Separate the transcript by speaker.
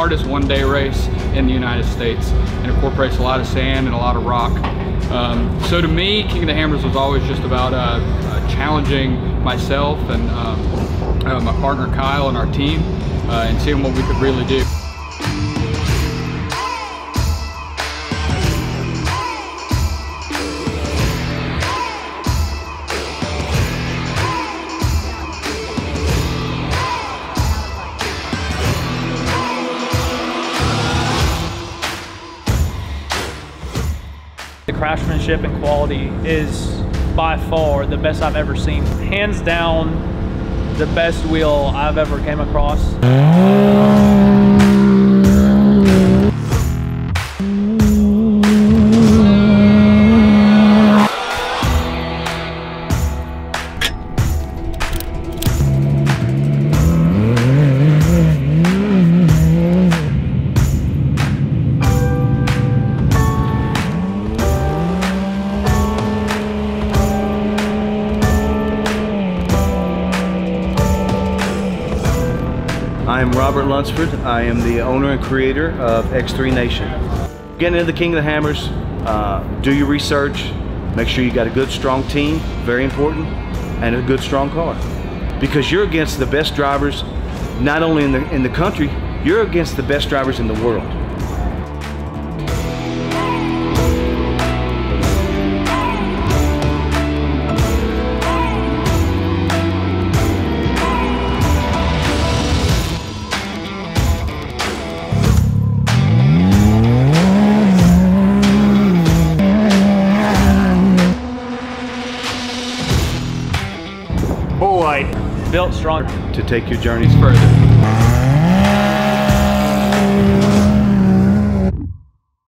Speaker 1: hardest one-day race in the United States and incorporates a lot of sand and a lot of rock. Um, so to me, King of the Hammers was always just about uh, uh, challenging myself and um, uh, my partner Kyle and our team uh, and seeing what we could really do.
Speaker 2: Craftsmanship and quality is by far the best I've ever seen. Hands down, the best wheel I've ever came across.
Speaker 3: I am Robert Lunsford. I am the owner and creator of X3 Nation. Getting into the King of the Hammers, uh, do your research, make sure you got a good strong team, very important, and a good strong car. Because you're against the best drivers, not only in the, in the country, you're against the best drivers in the world.
Speaker 2: Boy, built stronger.
Speaker 3: to take your journeys further.